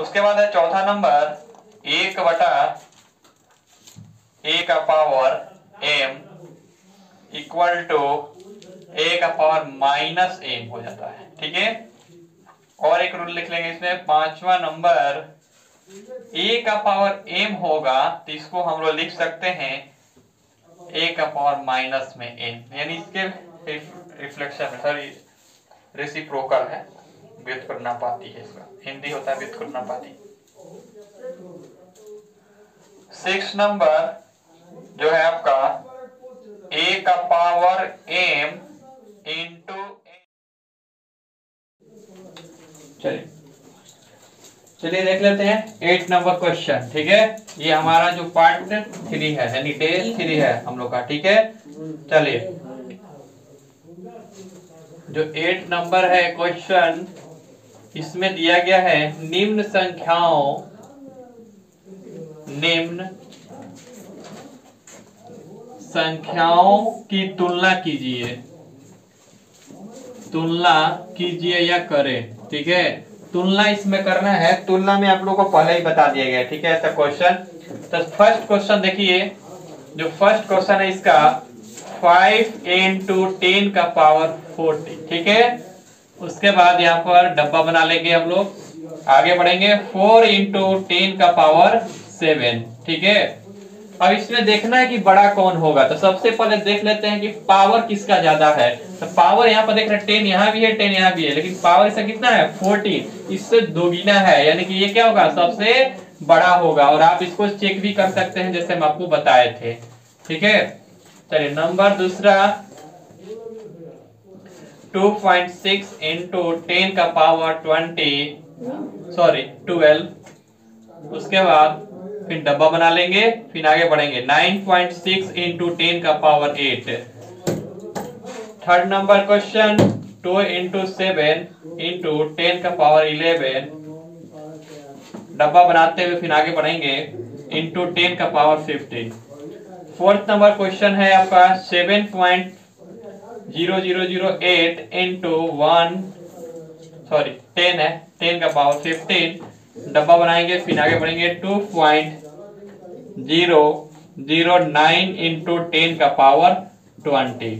उसके बाद है चौथा नंबर, एक बटा ए का power M equal to A का पावर माइनस एम हो जाता है, ठीक है? और एक रूल लिख लेंगे इसमें, पांचवा नंबर ए का पावर एम होगा तो इसको हम लोग लिख सकते हैं ए का पावर माइनस में एम यानी इसके रिफ्लेक्शन सॉरी रेसिप्रोकल है। पाती है इसका। हिंदी होता है व्युत्क्रमण पाती। सिक्स नंबर जो है आपका ए का पावर एम इंटू चलिए। चलिए देख लेते हैं। एट नंबर क्वेश्चन ठीक है? ये हमारा जो पार्ट थ्री है, यानी डे थ्री है हम लोग का, ठीक है? चलिए। जो एट नंबर है क्वेश्चन इसमें दिया गया है निम्न संख्याओं निम्न संख्याओं की तुलना कीजिए। तुलना कीजिए या करें, ठीक है? तुलना इसमें करना है, तुलना में आप लोगों को पहले ही बता दिया गया, ठीक है? ऐसा क्वेश्चन तो फ़र्स्ट क्वेश्चन देखिए, जो फ़र्स्ट क्वेश्चन है इसका फाइव इन टू टेन का पावर फोर्टी ठीक है? उसके बाद यहाँ पर डब्बा बना लेंगे हम लोग। आगे बढ़ेंगे। फोर इंटू टेन का पावर सेवन ठीक है? अब इसमें देखना है कि बड़ा कौन होगा। तो सबसे पहले देख लेते हैं कि पावर किसका ज़्यादा है। तो पावर यहाँ पर देख रहे हैं टेन यहाँ भी है टेन यहाँ भी है। लेकिन पावर इसका कितना है? फोर्टीन इससे दोगुना है। यानी कि ये क्या होगा? सबसे बड़ा होगा। और आप इसको चेक भी कर सकते हैं, जैसे हम आपको बताए थे। ठीक है? चलिए नंबर दूसरा। 2.6 सिक्स इंटू टेन का पावर 20 सॉरी 12 उसके बाद फिर डब्बा बना लेंगे, फिर आगे बढ़ेंगे। 9.6 पॉइंट सिक्स इंटू का power 8 third number question 2 into seven into ten का पावर 11 डब्बा बनाते हुए फिर आगे बढ़ेंगे इंटू टेन का पावर 15 फोर्थ नंबर क्वेश्चन है आपका seven point zero zero zero eight into one sorry ten है टेन का पावर फिफ्टीन डब्बा बनाएँगे, फिर आगे बढ़ेंगे two point zero zero nine into ten का पावर ट्वेंटी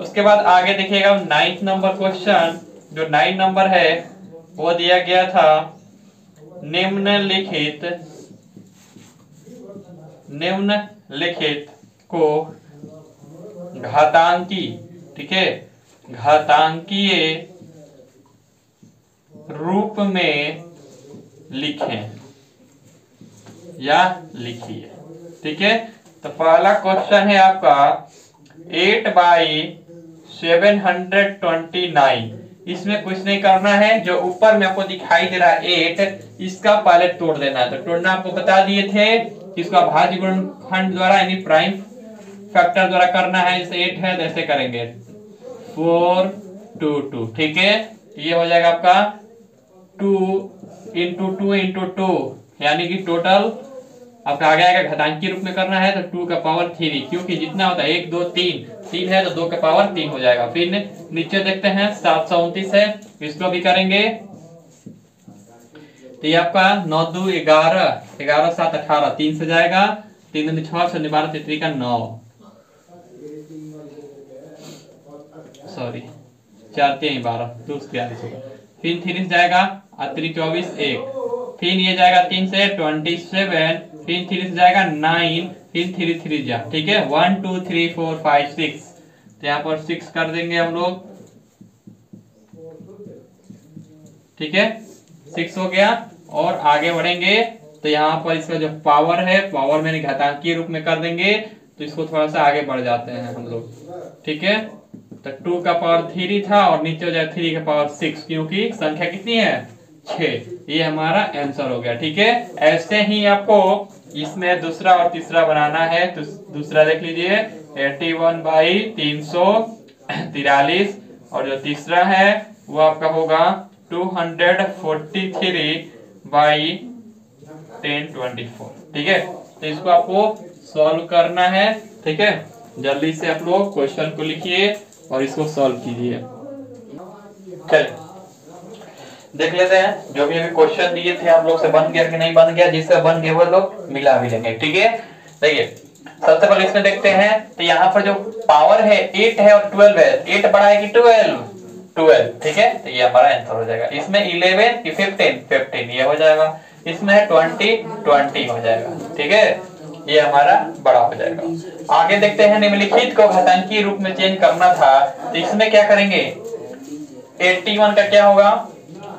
उसके बाद आगे देखिएगा नाइन्थ नंबर क्वेश्चन जो नाइन नंबर है, वो दिया गया था, निम्नलिखित निम्नलिखित को घातांकी, ठीक है? घातांकीय रूप में लिखें। या लिखिए, ठीक है? तो पहला क्वेश्चन है आपका eight by seven hundred twenty nine इसमें कुछ नहीं करना है, जो ऊपर में आपको दिखाई दे रहा है एट इसका पहले तोड़ देना है। तो तोड़ना आपको बता दिए थे इसका भाज्य गुणनखंड द्वारा, यानी प्राइम फैक्टर द्वारा करना है, जैसे एट है तो ऐसे करेंगे। फोर, टू टू, ठीक है? ये हो जाएगा आपका two into two into two, यानी कि टोटल आपका आगे आएगा, घातांकी रूप में करना है तो टू का पावर थ्री क्योंकि जितना होता है, एक, दो, तीन तीन है तो दो का पावर तीन हो जाएगा। फिर नीचे देखते हैं, सात सौ उन्तीस है, इसको भी करेंगे। तो ये आपका नौ, दो, ग्यारह ग्यारह, सात, अठारह, तीन से जाएगा, तीन दिन छह छह बारह तितरी का नौ। सॉरी। चार तीन बारह। दो बयालीस होगा फिर थ्री से जाएगा अत्री चौबीस एक। फिर ये जाएगा तीन से ट्वेंटी सेवन। फिर थ्री से जाएगा नाइन। फिर थ्री थ्री जा। ठीक है? One two three four five six तो यहाँ पर सिक्स कर देंगे हम लोग। ठीक है? सिक्स हो गया और आगे बढ़ेंगे। तो यहाँ पर इसका जो पावर है पावर में घातांकीय रूप में कर देंगे। तो इसको थोड़ा सा आगे बढ़ जाते हैं हम लोग। ठीक है? तो टू का पावर थ्री था और नीचे हो जाए थ्री का पावर सिक्स क्योंकि संख्या कितनी है? छ ये हमारा आंसर हो गया, ठीक है? ऐसे ही आपको इसमें दूसरा और तीसरा बनाना है तो दूसरा देख लीजिए। एट्टी वन बाई तीन सौ तिरालीस, और जो तीसरा है, वो आपका होगा two hundred forty three by ten twenty four ठीक है? तो इसको आपको सॉल्व करना है, ठीक है? जल्दी से आप लोग क्वेश्चन को लिखिए। और इसको सॉल्व कीजिए। चलिए। देख लेते हैं, जो भी अभी क्वेश्चन दिए थे आप लोग से बन गया कि नहीं बन गया, जिससे बन गया वो लोग मिला भी लेंगे, ठीक है? देखिए, सबसे पहले इसमें देखते हैं तो यहाँ पर जो पावर है एट है और ट्वेल्व है। एट बड़ा है कि ट्वेल्व ट्वेल्व ठीक है? तो ये हमारा आंसर हो जाएगा। इसमें इलेवन की फिफ्टीन फिफ्टीन ये हो जाएगा। इसमें है ट्वेंटी ट्वेंटी हो जाएगा, ठीक है? ये हमारा बड़ा हो जाएगा। आगे देखते हैं, निम्नलिखित को घातांकीय रूप में चेंज करना था। तो इसमें क्या करेंगे? 81 का क्या होगा?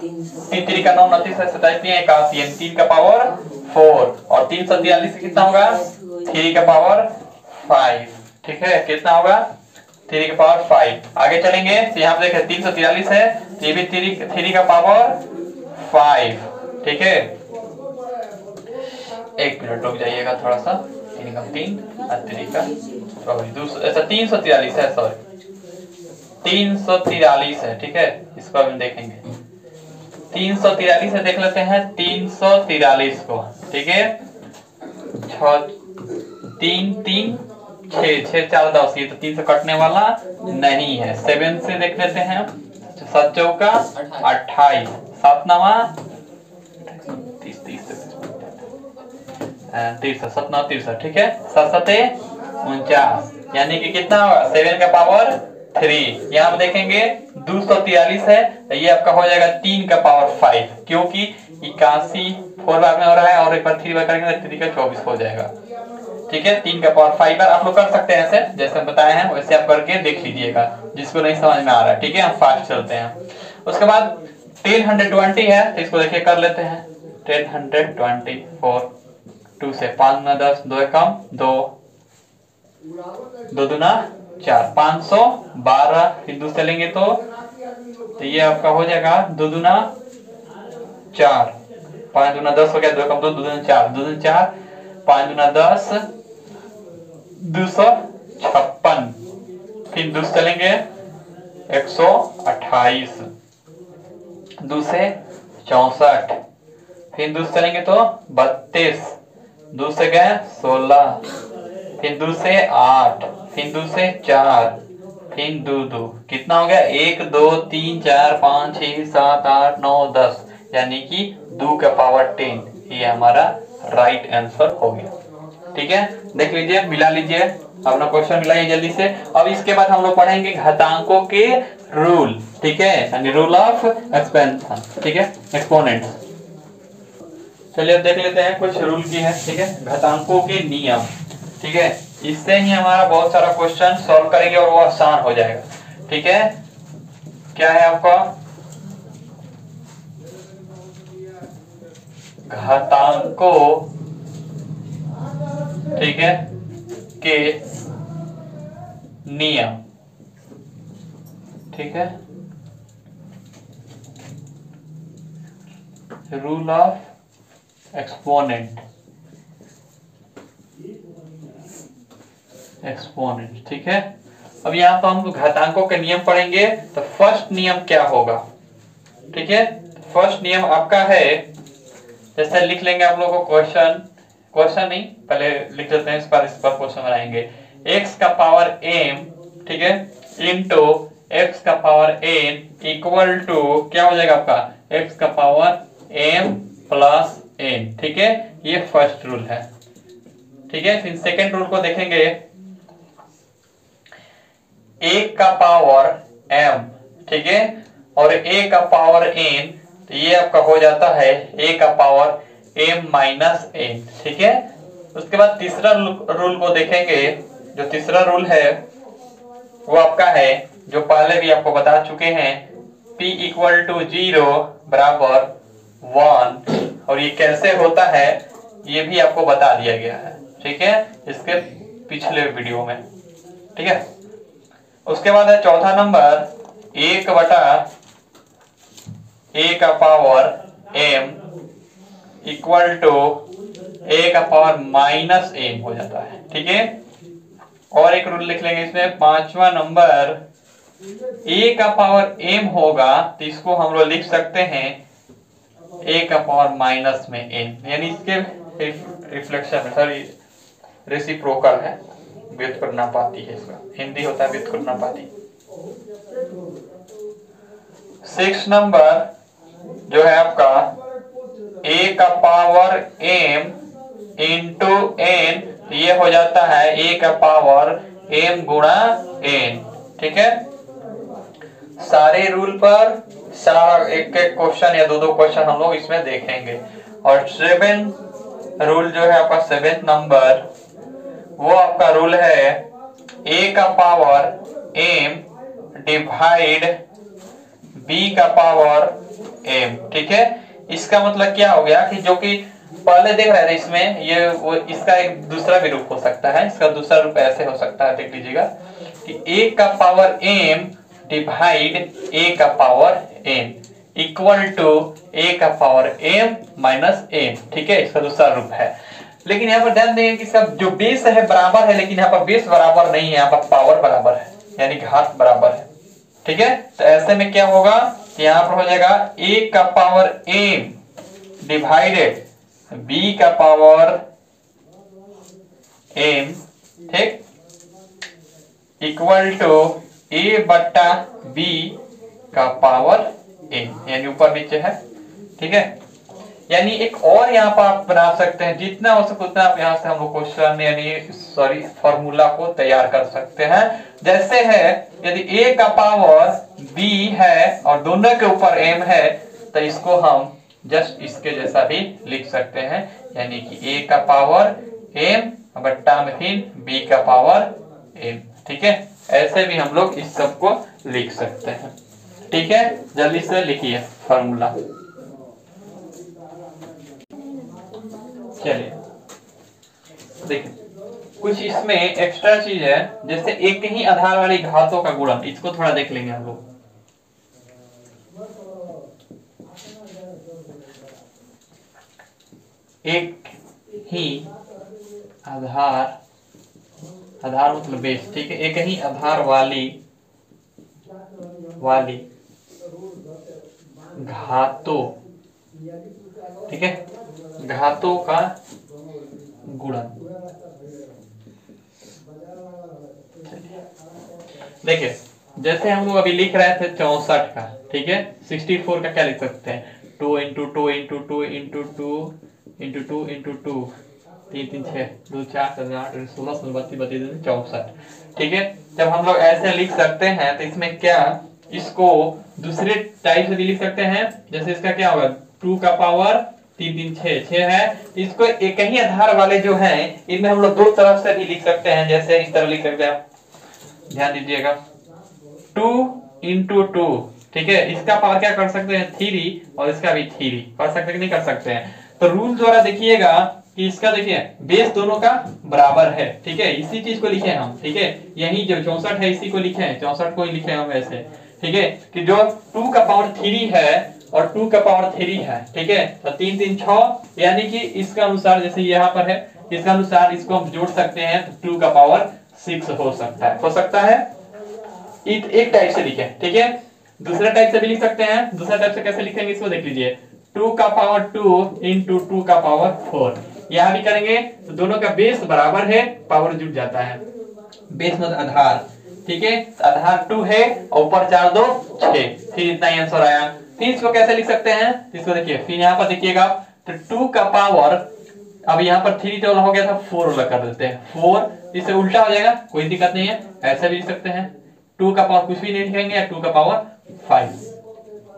तीन तीन का नौ, उनतीस सताइस तीन इक्यासी तीन का पावर फोर और तीन सौ तिरालीस कितना होगा? थ्री का पावर फाइव ठीक है, कितना होगा? थ्री का पावर फाइव आगे चलेंगे तो यहाँ पे देखें तीन सौ तिरालीस है तो थ्री थ्री का पावर फाइव ठीक है? एक मिनट रुक जाइएगा थोड़ा सा तीन का तीन का दूसरा ऐसा तीन सौ तिरालीस है सॉरी तीन सौ तिरालीस है, ठीक है? इसको हम देखेंगे। तीन सौ तिरालीस है, देख लेते हैं। तीन सौ तिरालीस को, ठीक है? छ, तीन तीन, छ छह चार, दस, ये तो तीन सौ कटने वाला नहीं है। सेवन से देख लेते हैं। सात चौका, अट्ठाईस। सात नवा तीस तीस तिरसठ सतना तिरसठ ठीक है? सात सते उनचास, यानी कि कितना होगा? सेवन का पावर थ्री यहाँ पे देखेंगे दो सौ तिरालीस है तो ये आपका हो जाएगा तीन का पावर फाइव क्योंकि इक्यासी फोर बार में हो रहा है और एक बार थ्री बार करेंगे तो थ्री का चौबीस हो जाएगा। ठीक है? तीन का पावर फाइव बार आप लोग कर सकते हैं ऐसे, जैसे हम बताए हैं, वैसे आप करके देख लीजिएगा, जिसको नहीं समझ में आ रहा है। ठीक है? हम फास्ट चलते हैं। उसके बाद टेन हंड्रेड ट्वेंटी है तो इसको देखिए, कर लेते हैं। Ten hundred twenty four two से पाँच ना दस, दो कम, दो। दो दुना, चार। पाँच सौ, बारह, हिंदू से लेंगे तो तो ये आपका हो जाएगा दो दुना, चार। पाँच दुना दस हो गया, दो कम दो दो दुना चार। दो दुना चार, पाँच दुना दस, दो सौ छप्पन। फिर से लेंगे एक सौ अट्ठाईस। दो से चौसठ। फिर से लेंगे तो बत्तीस। दो से गए सोलह, फिर दो से आठ, फिर दो से चार, फिर दो दो। कितना हो गया? एक, दो, तीन, चार, पाँच, छह, सात, आठ, नौ, दस। यानी कि दो का पावर टेन। ये हमारा राइट आंसर हो गया। ठीक है? देख लीजिए, मिला लीजिए। अपना क्वेश्चन मिलाइए जल्दी से। अब इसके बाद हम लोग पढ़ेंगे घातांकों के रूल ठीक है? यानी रूल ऑफ़ एक्सपेंशन ठीक है? एक्सपोनेंट चलिए अब देख लेते हैं, कुछ रूल की है, ठीक है? घातांकों के नियम, ठीक है? इससे ही हमारा बहुत सारा क्वेश्चन सॉल्व करेंगे और वो आसान हो जाएगा, ठीक है? क्या है आपका? घातांकों, ठीक है, के नियम, ठीक है? रूल ऑफ़ एक्सपोनेंट एक्सपोनेंट ठीक है? अब यहाँ पर हम घातांकों के नियम पढ़ेंगे तो फ़र्स्ट नियम क्या होगा? ठीक है? फ़र्स्ट नियम आपका है, जैसे लिख लेंगे आप लोगों को क्वेश्चन क्वेश्चन नहीं, पहले लिख देते हैं, इस बार इस पर क्वेश्चन बनाएँगे. X का पावर m, ठीक है? इंटू एक्स का पावर n इक्वल टू क्या हो जाएगा आपका? X का पावर m प्लस n ठीक है? ये फ़र्स्ट रूल है। ठीक है? फिर सेकेंड रूल को देखेंगे एक का पावर m, ठीक है? और ए का पावर एन तो ये आपका हो जाता है ए का पावर एम माइनस n, ठीक है? उसके बाद तीसरा रूल को देखेंगे। जो तीसरा रूल है, वो आपका है, जो पहले भी आपको बता चुके हैं। P इक्वल टू ज़ीरो बराबर वन और ये कैसे होता है, ये भी आपको बता दिया गया है। ठीक है? इसके पिछले वीडियो में। ठीक है? उसके बाद है चौथा नंबर, एक बटा ए का power M equal to A का पावर माइनस एम हो जाता है। ठीक है? और एक रूल लिख लेंगे इसमें। पांचवा नंबर ए का पावर एम होगा तो इसको हम लोग लिख सकते हैं ए का पावर माइनस में एम यानी इसके रिफ्लेक्शन सॉरी रेसिप्रोकल है। व्युत्पन्ना पाती है इसका। हिंदी होता है व्युत्पन्ना पाती सिक्स नंबर जो है आपका a का पावर m इंटू एन ये हो जाता है ए का पावर एम गुणा एन ठीक है? सारे रूल पर सारा एक एक क्वेश्चन या दो दो क्वेश्चन हम लोग इसमें देखेंगे। और सेवन रूल जो है आपका सेवेंथ नंबर वो आपका रूल है a का पावर एम डिवाइड बी का पावर एम ठीक है? इसका मतलब क्या हो गया कि जो कि पहले देख रहे थे इसमें, ये वो इसका एक दूसरा भी रूप हो सकता है, इसका दूसरा रूप ऐसे हो सकता है, देख लीजिएगा कि a का पावर m डिवाइड a का power m equal to A का पावर एम माइनस m ठीक है? इसका दूसरा रूप है। लेकिन यहाँ पर ध्यान देंगे कि इसका जो बेस है बराबर है, लेकिन यहाँ पर बेस बराबर नहीं है, यहाँ पर पावर बराबर है, यानी घात बराबर है, ठीक है? तो ऐसे में क्या होगा यहाँ पर हो जाएगा ए का पावर एम डिवाइडेड बी का पावर एम ठीक? इक्वल टू a बट्टा बी का पावर m यानी ऊपर नीचे है, ठीक है? यानी एक और यहाँ पर आप बना सकते हैं, जितना हो सके उतना आप यहाँ से हम लोग क्वेश्चन यानी सॉरी फॉर्मूला को तैयार कर सकते हैं। जैसे है, यदि a का पावर b है और दोनों के ऊपर m है तो इसको हम जस्ट इसके जैसा भी लिख सकते हैं। यानी कि a का पावर m, बट्टा में फिर b का पावर m, ठीक है? ऐसे भी हम लोग इस सबको लिख सकते हैं। ठीक है? जल्दी से लिखिए फॉर्मूला चलिए। देखिए, कुछ इसमें एक्स्ट्रा चीज़ है, जैसे एक ही आधार वाली घातों का गुणन, इसको थोड़ा देख लेंगे हम लोग। एक ही आधार आधार मतलब बेस, ठीक है? एक ही आधार वाली वाली घातों, ठीक है? घातों का गुणन। देखिए, जैसे हम लोग अभी लिख रहे थे चौसठ का, ठीक है? सिक्सटी फोर का क्या लिख सकते हैं? Two into two into two into two into two into two. तीन तीन छह, दो चार चार आठ सोलह सोलह बत्तीस बत्तीस चौसठ। ठीक है? जब हम लोग ऐसे लिख सकते हैं तो इसमें क्या इसको दूसरे टाइप से भी लिख सकते हैं? जैसे इसका क्या होगा? टू का पावर तीन तीन छह छह है। इसको एक ही आधार वाले जो है, इनमें हम लोग दो तरफ़ से भी लिख सकते हैं। जैसे इस तरह लिख सकते हैं ध्यान दीजिएगा। टू इंटू टू ठीक है? इसका पावर क्या कर सकते हैं? थ्री और इसका भी थ्री कर सकते कि नहीं कर सकते हैं? तो रूल द्वारा देखिएगा कि इसका देखिए बेस दोनों का बराबर है, ठीक है? इसी चीज़ को लिखे हम, ठीक है? यही जो चौसठ है, इसी को लिखे हैं, चौसठ को ही लिखे हम ऐसे ठीक है? कि जो टू का पावर थ्री है और टू का पावर थ्री है, ठीक है? तो तीन तीन छ यानी कि इसका अनुसार, जैसे यहाँ पर है, इसका अनुसार इसको हम जोड़ सकते हैं तो टू का पावर सिक्स हो सकता है। हो सकता है? एक टाइप से लिखे, ठीक है? दूसरा टाइप से भी लिख सकते हैं। दूसरा टाइप से कैसे लिखेंगे, इसको देख लीजिए। टू का पावर टू इंटू टू का पावर फोर यहाँ भी करेंगे तो दोनों का बेस बराबर है पावर जुट जाता है। बेस मतलब आधार, ठीक है? तो आधार टू है ऊपर चार दो छह। फिर इतना ही आंसर आया। फिर इसको कैसे लिख सकते हैं? इसको देखिए, फिर यहाँ पर देखिएगा तो टू का पावर अब यहाँ पर थ्री जो हो गया था फोर वाला कर देते हैं। फोर इससे उल्टा हो जाएगा, कोई दिक्कत नहीं है, ऐसे भी लिख सकते हैं। टू का पावर कुछ भी नहीं लिखेंगे टू का पावर फाइव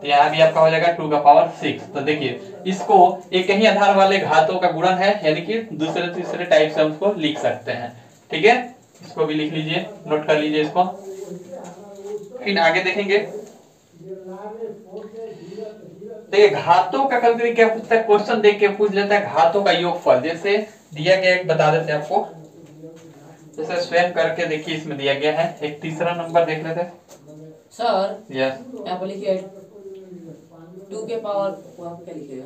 तो यहाँ भी आपका हो जाएगा टू का पावर सिक्स तो देखिए इसको एक ही आधार वाले घातों का गुणन है यानी कि दूसरे तीसरे टाइप से हम उसको लिख सकते हैं। ठीक है? इसको भी लिख लीजिए नोट कर लीजिए इसको। फिर आगे देखेंगे। देखिए घातों का कभी कभी क्या पूछता है? क्वेश्चन देख के पूछ लेता है घातों का योगफल। जैसे दिया गया एक बता देते हैं आपको। जैसे स्वयं करके देखिए इसमें दिया गया है। एक तीसरा नंबर देख लेते सर यस यहाँ पर लिखिए टू के पावर वहाँ पे क्या लिखेगा?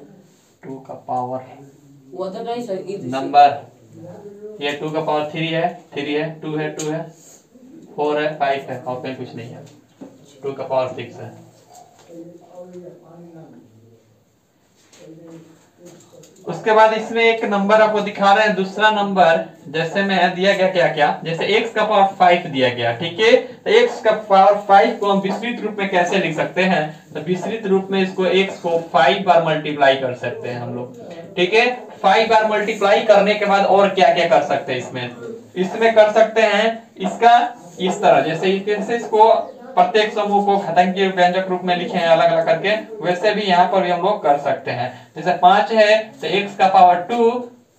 टू का पावर वो तो नहीं सर नंबर। ये टू का पावर थ्री है थ्री है टू है टू है फोर है फाइव है और कहीं कुछ नहीं है। टू का पावर सिक्स है। उसके बाद इसमें एक नंबर आपको दिखा रहे हैं, दूसरा नंबर जैसे में दिया गया क्या क्या? जैसे x का पावर फाइव दिया गया, ठीक है? तो x का पावर फाइव को हम विस्तृत रूप में कैसे लिख सकते हैं? तो विस्तृत रूप में इसको x को फाइव बार मल्टीप्लाई कर सकते हैं हम लोग, ठीक है? फाइव बार मल्टीप्लाई करने के बाद और क्या क्या कर सकते हैं इसमें? इसमें कर सकते हैं इसका इस तरह, जैसे इसको प्रत्येक समूह को खतंग के व्यंजक रूप में लिखे हैं अलग अलग करके, वैसे भी यहाँ पर भी हम लोग कर सकते हैं। जैसे पाँच है तो x का पावर टू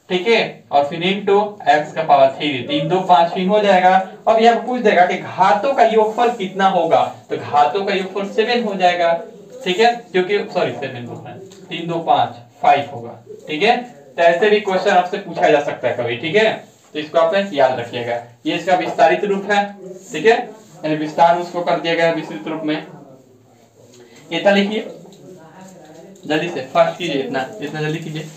ठीक है? और फिर इंटू एक्स का पावर थ्री तीन दो पाँच तीन हो जाएगा। अब यहाँ पूछ देगा कि घातों का योगफल कितना होगा? तो घातों का योगफल सेवन हो जाएगा, ठीक है? क्योंकि सॉरी सेवन तीन दो पाँच फाइव होगा, ठीक है? तो ऐसे भी क्वेश्चन आपसे पूछा जा सकता है कभी, ठीक है? तो इसको आप याद रखिएगा। ये इसका विस्तारित रूप है, ठीक है? यानी विस्तार उसको कर दिया गया विस्तृत रूप में इतना लिखिए। जल्दी से फास्ट कीजिए इतना इतना जल्दी कीजिए।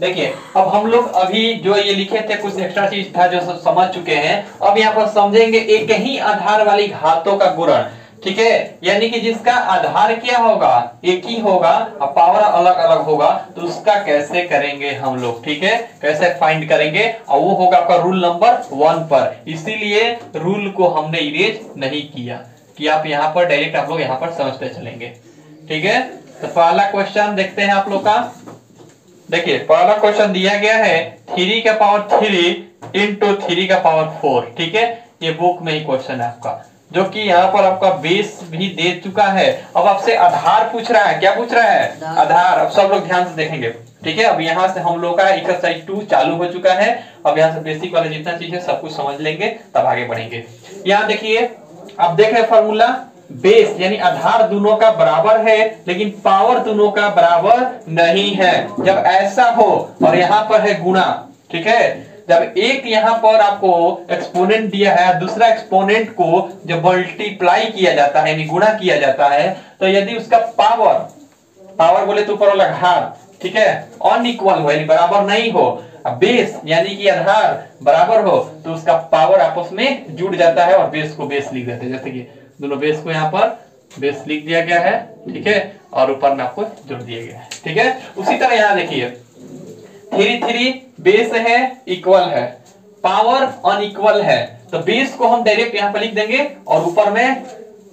देखिए, अब हम लोग अभी जो ये लिखे थे, कुछ एक्स्ट्रा चीज़ था जो समझ चुके हैं। अब यहाँ पर समझेंगे, एक ही आधार वाली घातों का गुणन। ठीक है? यानी कि जिसका आधार क्या होगा? एक ही होगा, और पावर अलग अलग होगा तो उसका कैसे करेंगे हम लोग? ठीक है? कैसे फाइंड करेंगे? और वो होगा आपका रूल नंबर वन पर। इसीलिए रूल को हमने इरेज नहीं किया, कि आप यहाँ पर डायरेक्ट आप लोग यहाँ पर समझते चलेंगे। ठीक है? तो पहला क्वेश्चन देखते हैं आप लोग का। देखिए, पहला क्वेश्चन दिया गया है थ्री का पावर थ्री इंटू थ्री का पावर फोर ठीक है? ये बुक में ही क्वेश्चन है आपका। जो कि यहाँ पर आपका बेस भी दे चुका है। अब आपसे आधार पूछ रहा है। क्या पूछ रहा है? आधार। अब सब लोग ध्यान से देखेंगे। ठीक है? अब यहाँ से हम लोग का एक्सरसाइज टू चालू हो चुका है। अब यहाँ से बेसिक वाले जितना चीज़ है सब कुछ समझ लेंगे तब आगे बढ़ेंगे। यहाँ देखिए अब देख रहे फॉर्मूला बेस यानी आधार दोनों का बराबर है लेकिन पावर दोनों का बराबर नहीं है। जब ऐसा हो और यहाँ पर है गुणा ठीक है? जब एक यहाँ पर आपको एक्सपोनेंट दिया है, दूसरा एक्सपोनेंट को जब मल्टीप्लाई किया जाता है, यानी गुणा किया जाता है तो यदि उसका पावर पावर बोले तो ऊपर वाला घात ठीक है? अनइक्वल हो, यानी बराबर नहीं हो बेस यानी कि आधार बराबर हो तो उसका पावर आपस में जुड़ जाता है और बेस को बेस लिख देते हैं। जैसे कि दोनों बेस को यहाँ पर बेस लिख दिया गया है, ठीक है? और ऊपर में आपको जोड़ दिया गया है, ठीक है? उसी तरह यहाँ देखिए थ्री थ्री बेस है, इक्वल है। पावर अनइक्वल है। तो बेस को हम डायरेक्ट यहाँ पर लिख देंगे और ऊपर में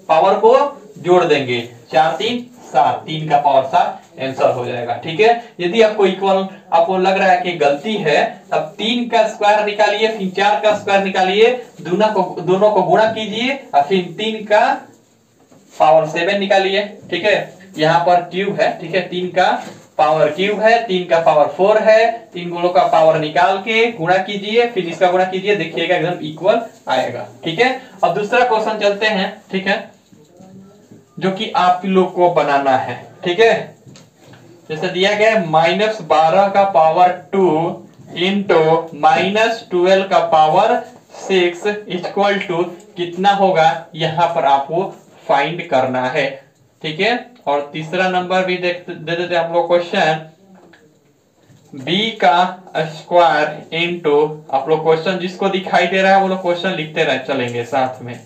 पावर को जोड़ देंगे। चार, तीन, सात। तीन का पावर सात, आंसर हो जाएगा। ठीक है? यदि आपको इक्वल आपको लग रहा है कि गलती है, तब तीन का स्क्वायर निकालिए, फिर चार का स्क्वायर निकालिए, दोनों को दोनों को गुणा कीजिए, और फिर तीन का पावर सेवन निकालिए। ठीक है? यहाँ पर क्यूब है, ठीक है? तीन का पावर क्यूब है, तीन का पावर फोर है, तीन गुणों का पावर निकाल के गुणा कीजिए, फिर इसका गुणा कीजिए, देखिएगा एकदम इक्वल आएगा, ठीक है? अब दूसरा क्वेश्चन चलते हैं, ठीक है? जो कि आप लोग को बनाना है, ठीक है? जैसे दिया गया माइनस बारह का power two into minus twelve का पावर सिक्स इक्वल टू कितना होगा? यहाँ पर आपको फाइंड करना है, ठीक है? और तीसरा नंबर भी देख, दे देते आप लोग क्वेश्चन b का स्क्वायर इंटू आप लोग क्वेश्चन जिसको दिखाई दे रहा है, वो लोग क्वेश्चन लिखते रहे, चलेंगे साथ में.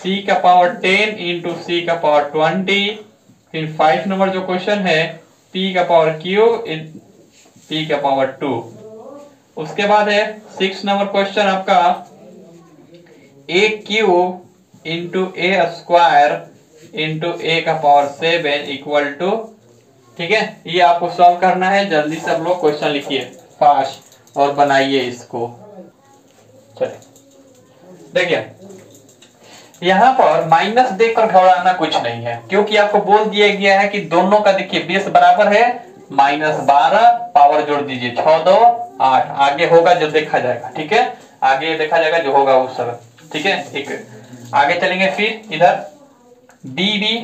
C का पावर टेन इंटू सी का पावर ट्वेंटी फिर फाइव नंबर जो क्वेश्चन है, p का पावर क्यूब पी का पावर टू उसके बाद है सिक्स नंबर क्वेश्चन आपका. A cube into a square into a का पावर सेवन इक्वल टू ठीक है? ये आपको सॉल्व करना है, जल्दी से आप लोग क्वेश्चन लिखिए फास्ट और बनाइए इसको। चलिए। देखिए, यहाँ पर माइनस देकर घबराना कुछ नहीं है, क्योंकि आपको बोल दिया गया है कि दोनों का देखिए, बेस बराबर है माइनस बारह पावर जोड़ दीजिए छ दो, आठ। आगे होगा जो देखा जाएगा, ठीक है? आगे देखा जाएगा जो होगा उस समय ठीक है? ठीक है आगे चलेंगे फिर, इधर। डी बी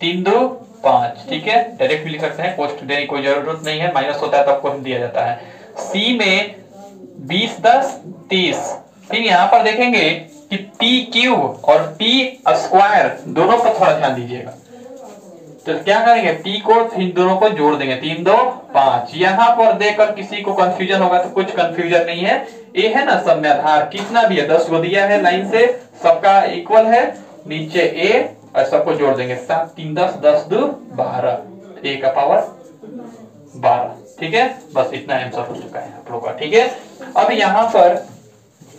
तीन दो पाँच, ठीक है? डायरेक्ट भी लिख सकते हैं पोस्ट देने की कोई ज़रूरत नहीं है माइनस होता है तब क्वेश्चन दिया जाता है। सी में बीस, दस, तीस, फिर यहाँ पर देखेंगे कि पी क्यूब और पी स्क्वायर दोनों पर थोड़ा ध्यान दीजिएगा। तो क्या करेंगे? पी को इन दोनों को जोड़ देंगे, तीन दो पाँच। यहाँ पर देखकर किसी को कंफ्यूजन होगा तो कुछ कंफ्यूजन नहीं है। ये है ना आधार। कितना भी है, दस को दिया है लाइन से सबका इक्वल है। नीचे ए और सबको जोड़ देंगे सात, तीन, दस दस, दो, बारह। ए का पावर बारह, ठीक है? बस इतना आंसर हो चुका है आप लोग का, ठीक है? अब यहाँ पर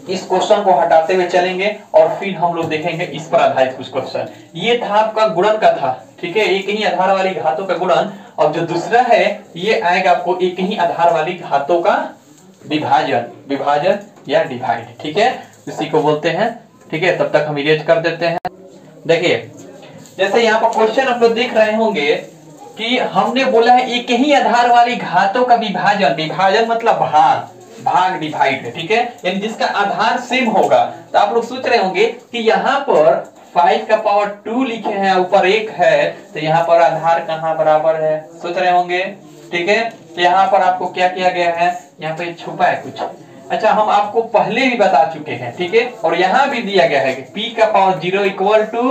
इस क्वेश्चन को हटाते हुए चलेंगे और फिर हम लोग देखेंगे इस पर आधारित कुछ क्वेश्चन ये था आपका गुणन का था, ठीक है? एक ही आधार वाली घातों का गुणन। और जो दूसरा है, ये आएगा आपको एक ही आधार वाली घातों का विभाजन विभाजन या डिवाइड ठीक है? इसी को बोलते हैं, ठीक है? तब तक हम इरेज कर देते हैं। देखिए, जैसे यहाँ पर क्वेश्चन आप लोग देख रहे होंगे कि हमने बोला है, एक ही आधार वाली घातों का विभाजन विभाजन मतलब भाग भाग डिवाइड है ठीक है? यानी जिसका आधार सेम होगा। तो आप लोग सोच रहे होंगे कि यहाँ पर फाइव का पावर टू लिखे हैं, ऊपर एक है तो यहाँ पर आधार कहाँ बराबर है? सोच रहे होंगे, ठीक है? तो यहाँ पर आपको क्या किया गया है? यहाँ पे छुपा है कुछ। अच्छा हम आपको पहले भी बता चुके हैं ठीक है? और यहाँ भी दिया गया है कि p का power zero equal to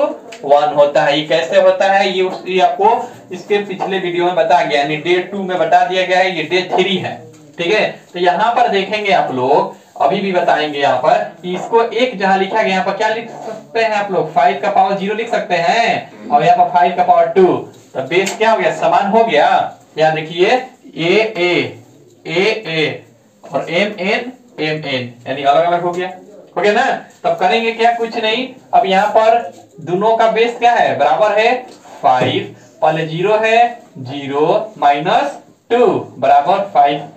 one होता है। ये कैसे होता है? ये, उस, ये आपको इसके पिछले वीडियो में बता गया यानी डे टू में बता दिया गया है ये डे थ्री है ठीक है? तो यहाँ पर देखेंगे आप लोग अभी भी बताएँगे यहाँ पर इसको एक जहाँ लिखा गया यहाँ पर क्या लिख सकते हैं आप लोग? फाइव का पावर ज़ीरो लिख सकते हैं। और यहाँ पर फाइव का पावर टू तो बेस क्या हो गया? समान हो गया। यहाँ देखिए ए ए ए ए और एम एन एम एन यानी अलग अलग हो गया? हो गया ना? तब करेंगे क्या? कुछ नहीं। अब यहाँ पर दोनों का बेस क्या है? बराबर है फाइव पहले ज़ीरो है ज़ीरो माइनस टू बराबर फाइव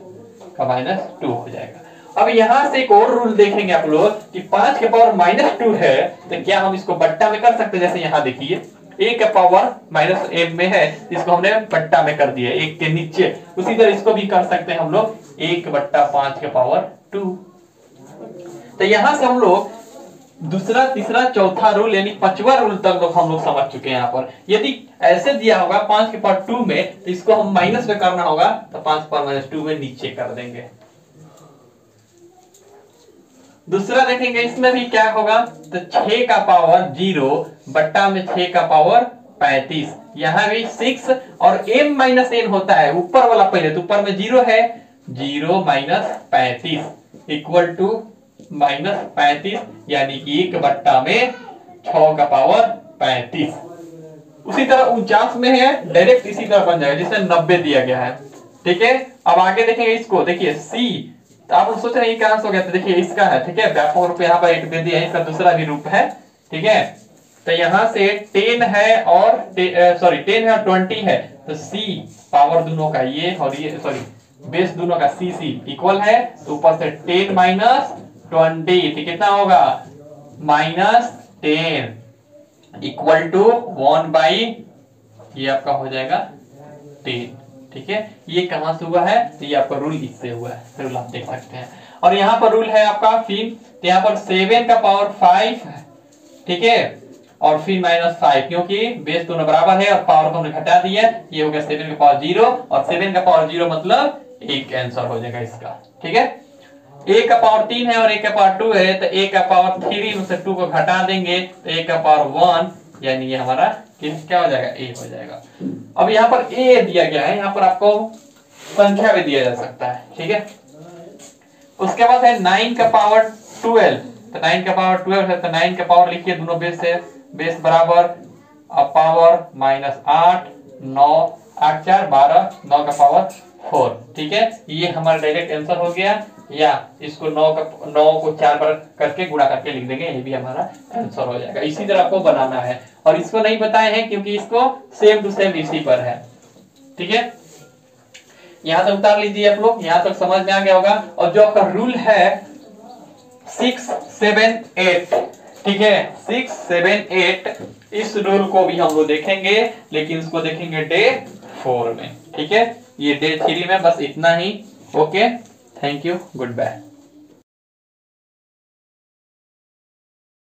का माइनस टू हो जाएगा। अब यहाँ से एक और रूल देखेंगे आप लोग कि पाँच के पावर माइनस टू है तो क्या हम इसको बट्टा में कर सकते हैं? जैसे यहाँ देखिए एक का पावर माइनस एम में है, इसको हमने बट्टा में कर दिया एक के नीचे। उसी तरह इसको भी कर सकते हैं हम लोग। एक बट्टा पाँच के पावर टू तो यहाँ से हम लोग दूसरा, तीसरा, चौथा रूल यानी पांचवा रूल तक लोग हम लोग समझ चुके हैं यहाँ पर। यदि ऐसे दिया होगा पाँच के पावर टू में तो इसको हम माइनस में करना होगा तो पाँच पावर माइनस टू में नीचे कर देंगे। दूसरा देखेंगे, इसमें भी क्या होगा? तो छह का पावर ज़ीरो बट्टा में छह का पावर पैंतीस। यहाँ भी सिक्स और एम माइनस एन होता है, ऊपर वाला पहले तो ऊपर में ज़ीरो है ज़ीरो माइनस पैंतीस। इक्वल टू माइनस पैंतीस, यानी कि एक बट्टा में छ का पावर पैंतीस। उसी तरह उनचास में है, डायरेक्ट इसी तरह बन जाएगा जिसमें नब्बे दिया गया है। ठीक है? अब आगे देखेंगे इसको। देखिए सी तो आप सोच रहे हैं क्या हो गया? तो देखिए, इसका है, ठीक है? व्यापक रूप यहाँ पर एक दे दिया इसका दूसरा भी रूप है, ठीक है? तो यहाँ से टेन है और सॉरी टेन है और ट्वेंटी है। तो सी पावर दोनों का, ये और ये सॉरी बेस दोनों का सी सी इक्वल है तो ऊपर से टेन माइनस ट्वेंटी तो कितना होगा? Minus ten equal to one by ये आपका हो जाएगा टेन ठीक है? ये कहाँ से हुआ है? तो ये आपका रूल इससे हुआ है रूल आप देख सकते हैं। और यहाँ पर रूल है आपका फिर तो यहाँ पर सेवन का पावर फाइव ठीक है? और फिर माइनस फाइव क्योंकि बेस दोनों बराबर है और पावर को हमने घटा दिया ये हो गया सेवन का पावर ज़ीरो और सेवन का पावर ज़ीरो मतलब एक आंसर हो जाएगा इसका, ठीक है? ए का पावर तीन है और ए का पावर टू है तो ए का पावर थ्री में से टू को घटा देंगे तो ए का पावर वन यानी ये हमारा क्या हो जाएगा? ए हो जाएगा। अब यहाँ पर ए दिया गया है, यहाँ पर आपको संख्या भी दिया जा सकता है, ठीक है? उसके बाद है नाइन का पावर ट्वेल्व तो नाइन का पावर ट्वेल्व है तो नाइन का पावर लिखिए दोनों बेस से बेस बराबर पावर माइनस आठ, नौ, आठ, चार, बारह, नौ का पावर फोर, ठीक है? ये हमारा डायरेक्ट आंसर हो गया। या इसको नौ का, नौ को चार बार करके गुणा करके लिख देंगे, ये भी हमारा आंसर हो जाएगा। इसी तरह आपको बनाना है। और इसको नहीं बताए हैं क्योंकि इसको सेम टू सेम इसी पर है। ठीक है? यहाँ तक उतार लीजिए आप लोग। यहाँ तक समझ में आ गया होगा। और जो आपका रूल है सिक्स सेवन एट ठीक है? सिक्स सेवन एट इस रूल को भी हम लोग देखेंगे, लेकिन इसको देखेंगे डे फोर में, ठीक है? ये डे थ्री में बस इतना ही। Okay thank you goodbye